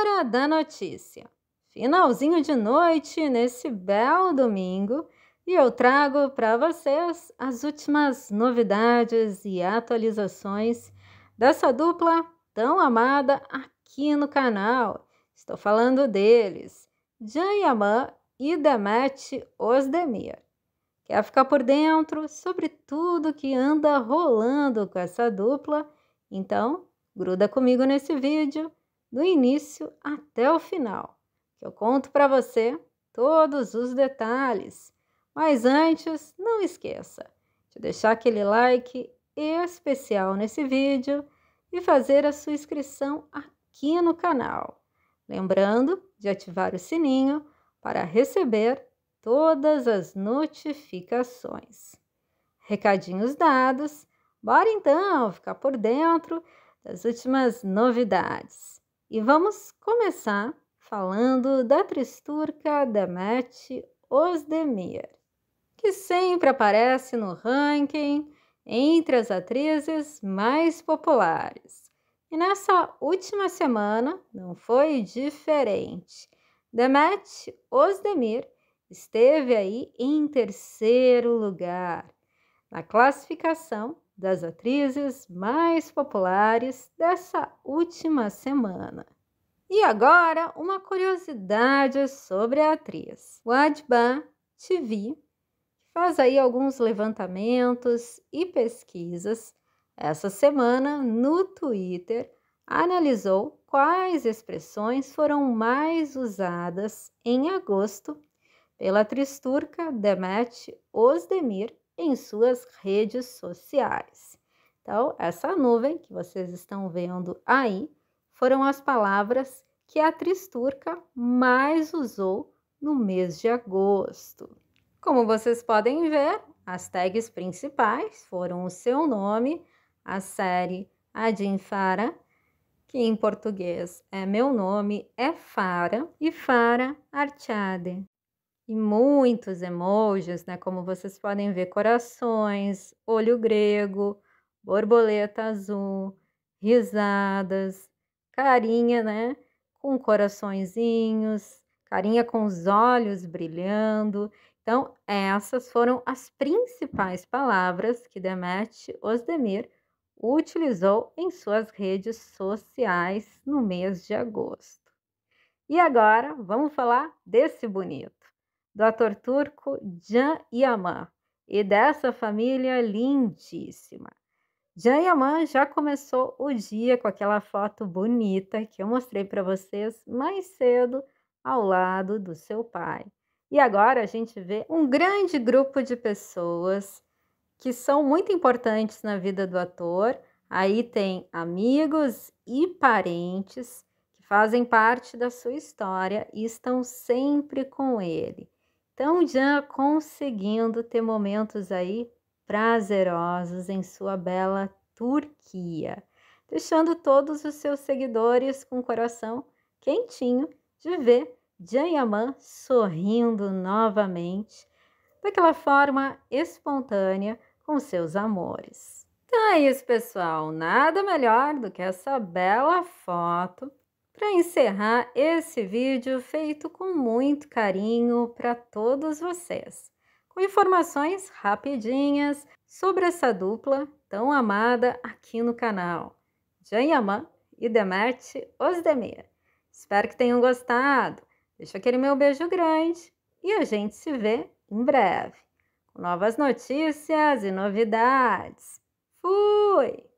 Hora da notícia. Finalzinho de noite nesse belo domingo e eu trago para vocês as últimas novidades e atualizações dessa dupla tão amada aqui no canal. Estou falando deles, Jan Yaman e Demet Osdemir. Quer ficar por dentro sobre tudo que anda rolando com essa dupla? Então, gruda comigo nesse vídeo do início até o final, que eu conto para você todos os detalhes. Mas antes, não esqueça de deixar aquele like especial nesse vídeo e fazer a sua inscrição aqui no canal. Lembrando de ativar o sininho para receber todas as notificações. Recadinhos dados, bora então ficar por dentro das últimas novidades. E vamos começar falando da tristurca Demet Osdemir, que sempre aparece no ranking entre as atrizes mais populares. E nessa última semana não foi diferente. Demet Osdemir esteve aí em terceiro lugar na classificação das atrizes mais populares dessa última semana. E agora, uma curiosidade sobre a atriz. O TV faz aí alguns levantamentos e pesquisas. Essa semana, no Twitter, analisou quais expressões foram mais usadas em agosto pela atriz turca Demet Ozdemir em suas redes sociais. Então, essa nuvem que vocês estão vendo aí foram as palavras que a atriz turca mais usou no mês de agosto. Como vocês podem ver, as tags principais foram o seu nome, a série Adin Fara, que em português é meu nome, é Fara, e Fara Archade e muitos emojis, né? Como vocês podem ver, corações, olho grego, borboleta azul, risadas, carinha, né? Com coraçõezinhos, carinha com os olhos brilhando. Então, essas foram as principais palavras que Demet Osdemir utilizou em suas redes sociais no mês de agosto. E agora, vamos falar desse bonito do ator turco Can Yaman e dessa família lindíssima. Can Yaman já começou o dia com aquela foto bonita que eu mostrei para vocês mais cedo ao lado do seu pai. E agora a gente vê um grande grupo de pessoas que são muito importantes na vida do ator. Aí tem amigos e parentes que fazem parte da sua história e estão sempre com ele. Então, já conseguindo ter momentos aí prazerosos em sua bela Turquia, deixando todos os seus seguidores com o coração quentinho de ver Can Yaman sorrindo novamente, daquela forma espontânea com seus amores. Então é isso, pessoal. Nada melhor do que essa bela foto para encerrar esse vídeo feito com muito carinho para todos vocês, com informações rapidinhas sobre essa dupla tão amada aqui no canal, Jan Yaman e Demet Osdemir. Espero que tenham gostado. Deixa aquele meu beijo grande e a gente se vê em breve com novas notícias e novidades. Fui!